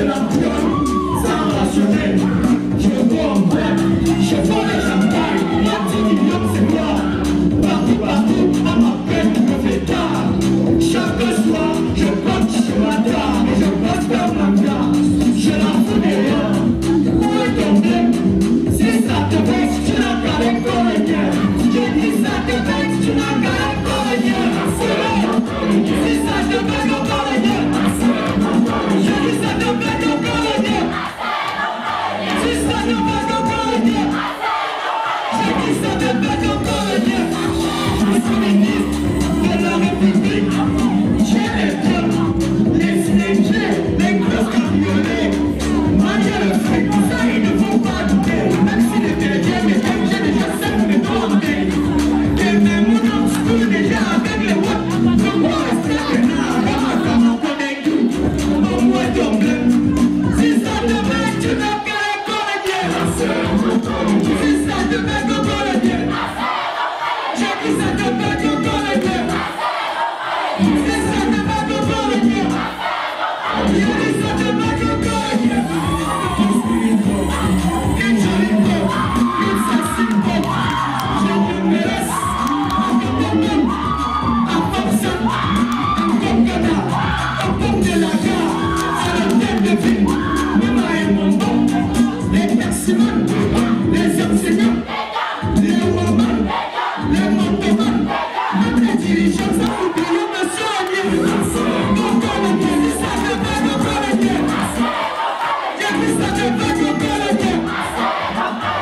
opération, ça rationnel, je Les